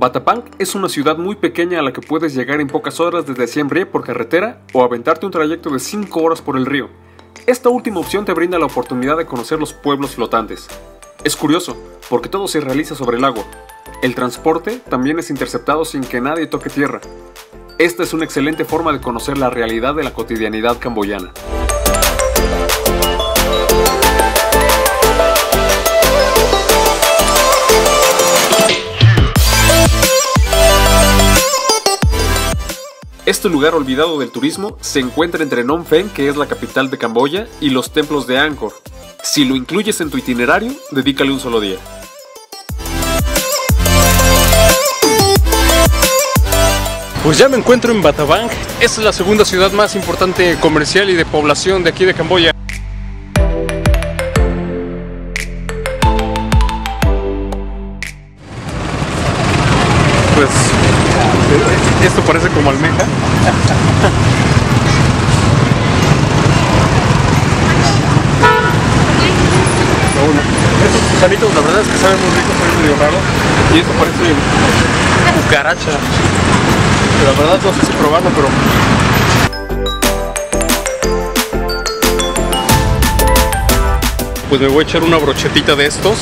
Batapang es una ciudad muy pequeña a la que puedes llegar en pocas horas desde Siembre por carretera o aventarte un trayecto de 5 horas por el río. Esta última opción te brinda la oportunidad de conocer los pueblos flotantes. Es curioso, porque todo se realiza sobre el agua. El transporte también es interceptado sin que nadie toque tierra. Esta es una excelente forma de conocer la realidad de la cotidianidad camboyana. Este lugar olvidado del turismo se encuentra entre Phnom Penh, que es la capital de Camboya, y los templos de Angkor. Si lo incluyes en tu itinerario, dedícale un solo día. Pues ya me encuentro en Batabang. Es la segunda ciudad más importante comercial y de población de aquí de Camboya. Pues esto parece como almeja. Estos gusanitos la verdad es que saben muy ricos, saben medio raro. Y esto parece cucaracha. La verdad no sé si probarlo, pero pues me voy a echar una brochetita de estos.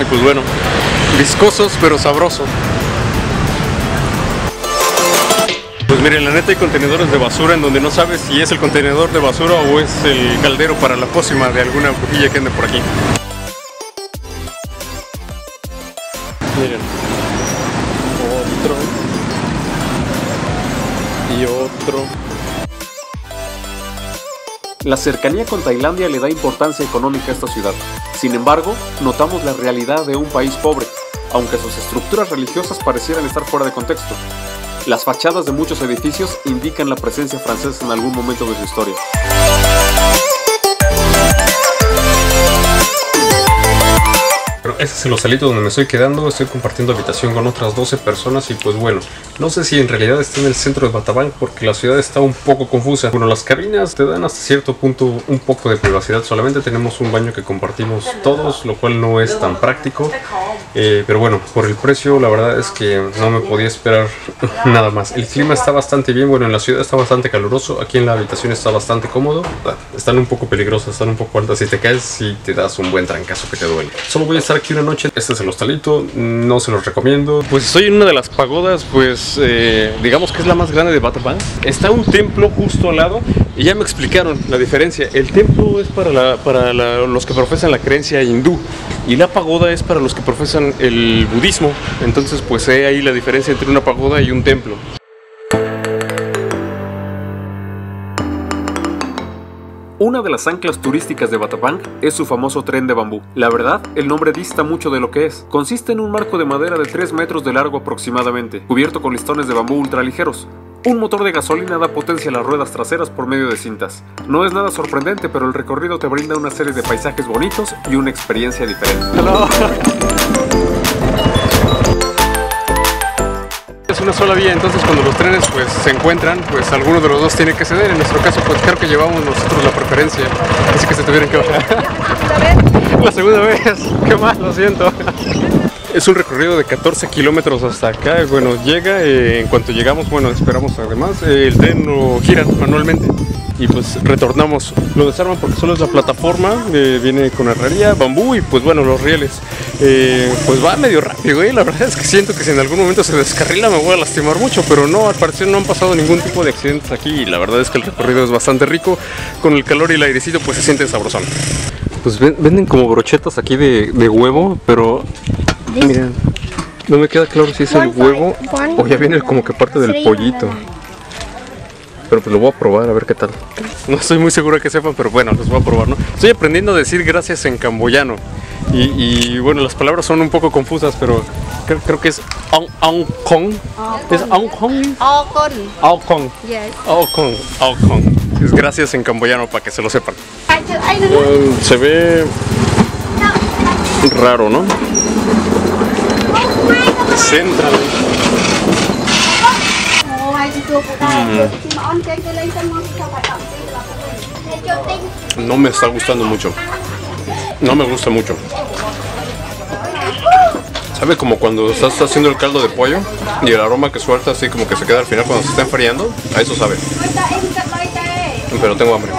Y pues bueno, viscosos pero sabrosos. Pues miren, la neta hay contenedores de basura en donde no sabes si es el contenedor de basura o es el caldero para la pócima de alguna brujilla que ande por aquí. Miren. Otro. Y otro. La cercanía con Tailandia le da importancia económica a esta ciudad. Sin embargo, notamos la realidad de un país pobre, aunque sus estructuras religiosas parecieran estar fuera de contexto. Las fachadas de muchos edificios indican la presencia francesa en algún momento de su historia. Ese es el hostelito donde me estoy quedando, estoy compartiendo habitación con otras 12 personas y pues bueno, no sé si en realidad está en el centro de Batabang porque la ciudad está un poco confusa. Bueno, las cabinas te dan hasta cierto punto un poco de privacidad, solamente tenemos un baño que compartimos todos, lo cual no es tan práctico. Eh, pero bueno, por el precio la verdad es que no me podía esperar nada más. El clima está bastante bien, bueno, en la ciudad está bastante caluroso, aquí en la habitación está bastante cómodo. Están un poco peligrosas, están un poco altas, si te caes y te das un buen trancazo que te duele. Solo voy a estar aquí una noche, este es el hostalito, no se los recomiendo. Pues estoy en una de las pagodas, pues eh, digamos que es la más grande de Batabang. Está un templo justo al lado y ya me explicaron la diferencia. El templo es para, la- para la- los que profesan la creencia hindú y la pagoda es para los que profesan el budismo. Entonces pues he ahí la diferencia entre una pagoda y un templo. Una de las anclas turísticas de Batapang es su famoso tren de bambú. La verdad, el nombre dista mucho de lo que es. Consiste en un marco de madera de 3 metros de largo aproximadamente, cubierto con listones de bambú ultraligeros. Un motor de gasolina da potencia a las ruedas traseras por medio de cintas. No es nada sorprendente, pero el recorrido te brinda una serie de paisajes bonitos y una experiencia diferente. Es una sola vía, entonces cuando los trenes pues se encuentran, pues alguno de los dos tiene que ceder. En nuestro caso pues creo que llevamos nosotros la preferencia, así que se tuvieron que bajar. La segunda vez, qué mal, lo siento. Es un recorrido de 14 kilómetros hasta acá. Bueno, llega, eh, en cuanto llegamos, bueno, esperamos además, eh, el tren lo giran manualmente y pues retornamos. Lo desarman porque solo es la plataforma, eh, viene con herrería, bambú y pues bueno, los rieles. Eh, pues va medio rápido, ¿eh? la verdad es que siento que si en algún momento se descarrila me voy a lastimar mucho, pero no, al parecer no han pasado ningún tipo de accidentes aquí y la verdad es que el recorrido es bastante rico. Con el calor y el airecito pues se siente sabrosón. Pues ven- venden como brochetas aquí de, de huevo, pero miren, no me queda claro si es el huevo o ya viene como que parte del pollito. Pero pues lo voy a probar a ver qué tal. No estoy muy seguro de que sepan, pero bueno, los voy a probar, ¿no? Estoy aprendiendo a decir gracias en camboyano. Y, y, bueno, las palabras son un poco confusas, pero creo, creo que es Aung Aung Kong. ¿Es Aung Kong? Kong. Aung Kong. Aung Kong. Es gracias en camboyano para que se lo sepan. Se ve raro, ¿no? Central. No me está gustando mucho. No me gusta mucho. Sabe como cuando estás haciendo el caldo de pollo y el aroma que suelta así como que se queda al final cuando se está enfriando, a eso sabe. Pero tengo hambre.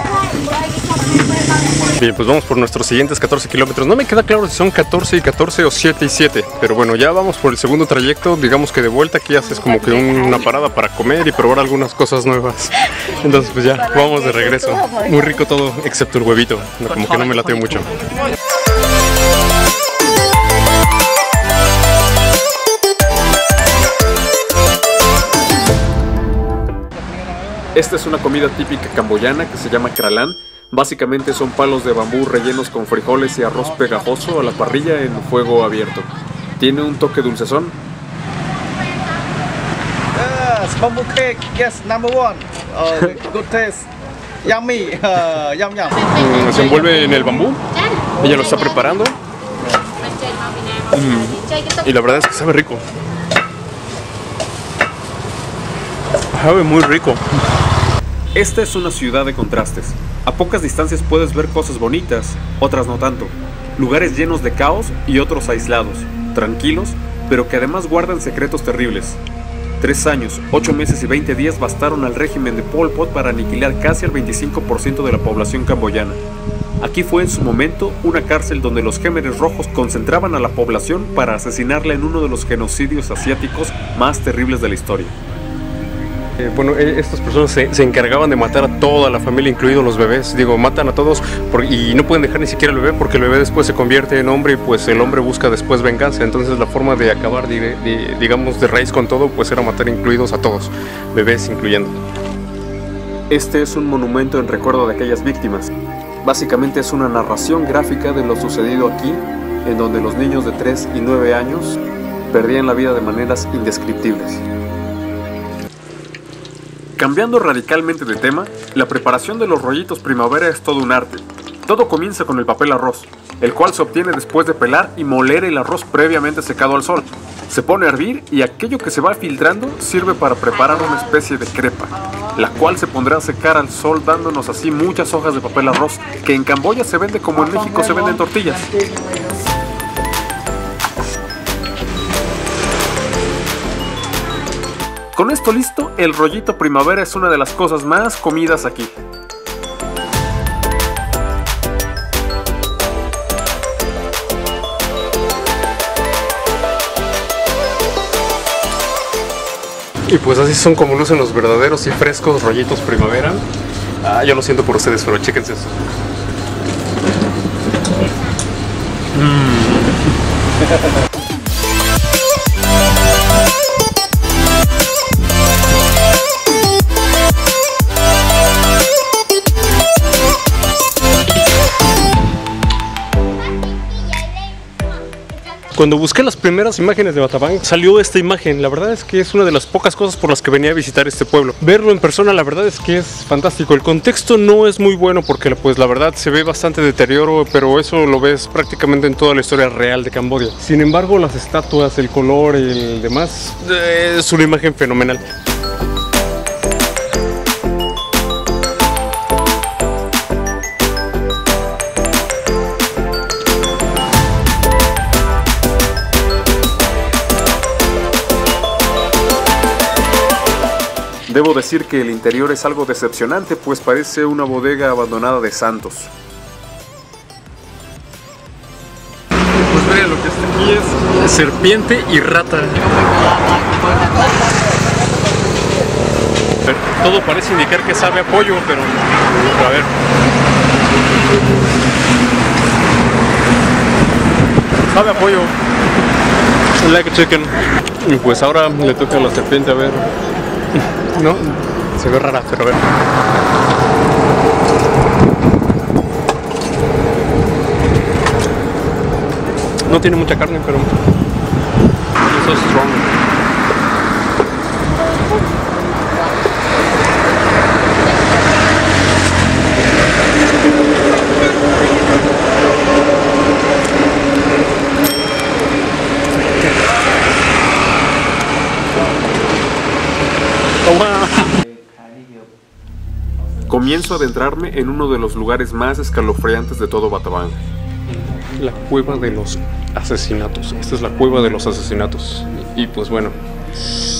Bien, pues vamos por nuestros siguientes 14 kilómetros. No me queda claro si son 14 y 14 o 7 y 7. Pero bueno, ya vamos por el segundo trayecto. Digamos que de vuelta aquí haces como que una parada para comer y probar algunas cosas nuevas. Entonces pues ya, vamos de regreso. Muy rico todo, excepto el huevito. Como que no me lateo mucho. Esta es una comida típica camboyana que se llama kralán. Básicamente son palos de bambú rellenos con frijoles y arroz pegajoso a la parrilla en fuego abierto. Tiene un toque dulcezón. Yes, bamboo cake, yes, number one. Uh, good taste. Yummy, uh, yum yum. Mm, Se envuelve en el bambú. Ella lo está preparando. Mm, Y la verdad es que sabe rico. Sabe muy rico. Esta es una ciudad de contrastes. A pocas distancias puedes ver cosas bonitas, otras no tanto. Lugares llenos de caos y otros aislados, tranquilos, pero que además guardan secretos terribles. Tres años, ocho meses y 20 días bastaron al régimen de Pol Pot para aniquilar casi al 25% de la población camboyana. Aquí fue en su momento una cárcel donde los Gémeres Rojos concentraban a la población para asesinarla en uno de los genocidios asiáticos más terribles de la historia. Eh, bueno, eh, estas personas se, encargaban de matar a toda la familia, incluidos los bebés. Digo, matan a todos y no pueden dejar ni siquiera al bebé porque el bebé después se convierte en hombre y pues el hombre busca después venganza. Entonces la forma de acabar, digamos, de raíz con todo, pues era matar incluidos a todos, bebés incluyendo. Este es un monumento en recuerdo de aquellas víctimas. Básicamente es una narración gráfica de lo sucedido aquí, en donde los niños de 3 y 9 años perdían la vida de maneras indescriptibles. Cambiando radicalmente de tema, la preparación de los rollitos primavera es todo un arte. Todo comienza con el papel arroz, el cual se obtiene después de pelar y moler el arroz previamente secado al sol. Se pone a hervir y aquello que se va filtrando sirve para preparar una especie de crepa, la cual se pondrá a secar al sol dándonos así muchas hojas de papel arroz, que en Camboya se vende como en México se venden tortillas. Con esto listo, el rollito primavera es una de las cosas más comidas aquí. Y pues así son como lucen los verdaderos y frescos rollitos primavera. Ah, yo lo siento por ustedes, pero chéquense esto. Cuando busqué las primeras imágenes de Batabang, salió esta imagen. La verdad es que es una de las pocas cosas por las que venía a visitar este pueblo. Verlo en persona, la verdad es que es fantástico. El contexto no es muy bueno porque, pues, la verdad se ve bastante deterioro, pero eso lo ves prácticamente en toda la historia real de Camboya. Sin embargo, las estatuas, el color y el demás, eh, es una imagen fenomenal. Debo decir que el interior es algo decepcionante, pues parece una bodega abandonada de santos. Pues miren, lo que está aquí es serpiente y rata. Pero todo parece indicar que sabe a pollo, pero pero a ver. Sabe a pollo. Like chicken. Y pues ahora le toca a la serpiente a ver. No, se ve rara, pero ver. No tiene mucha carne, pero. Eso es strong. Comienzo a adentrarme en uno de los lugares más escalofriantes de todo Batabang. la cueva de los asesinatos. Esta es la cueva de los asesinatos. Y, y pues bueno,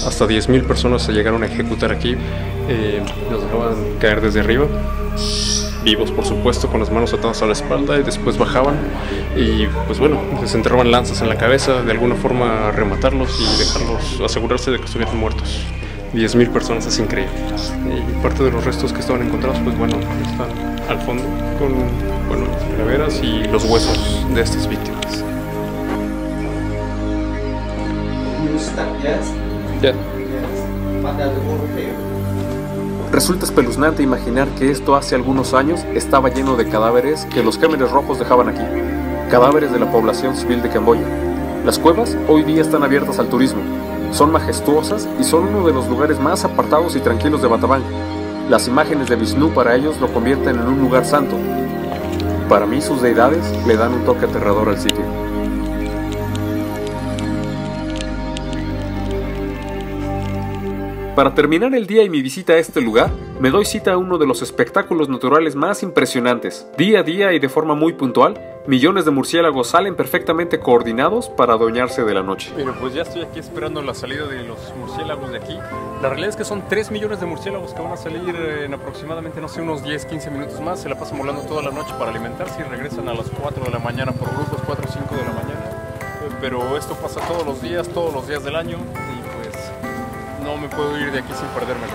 hasta 10.000 personas se llegaron a ejecutar aquí. Eh, los dejaban caer desde arriba. Vivos, por supuesto, con las manos atadas a la espalda y después bajaban. Y pues bueno, les enterraban lanzas en la cabeza, de alguna forma rematarlos y dejarlos, asegurarse de que estuvieran muertos. 10.000 personas es increíble. Y parte de los restos que estaban encontrados, pues bueno, están al fondo con bueno, las calaveras y los huesos de estas víctimas. You start, yes? Ya. Yes. But the whole tail. Resulta espeluznante imaginar que esto hace algunos años estaba lleno de cadáveres que los Khmeres rojos dejaban aquí, cadáveres de la población civil de Camboya. Las cuevas hoy día están abiertas al turismo, son majestuosas y son uno de los lugares más apartados y tranquilos de Batabang. Las imágenes de Vishnu para ellos lo convierten en un lugar santo. Para mí sus deidades le dan un toque aterrador al sitio. Para terminar el día y mi visita a este lugar, me doy cita a uno de los espectáculos naturales más impresionantes. Día a día y de forma muy puntual, millones de murciélagos salen perfectamente coordinados para adueñarse de la noche. Mira, pues ya estoy aquí esperando la salida de los murciélagos de aquí. La realidad es que son 3 millones de murciélagos que van a salir en aproximadamente, no sé, unos 10, 15 minutos más. Se la pasan volando toda la noche para alimentarse y regresan a las 4 de la mañana por grupos, 4 o 5 de la mañana. Eh, Pero esto pasa todos los días, todos los días del año y pues no me puedo ir de aquí sin perdérmelo.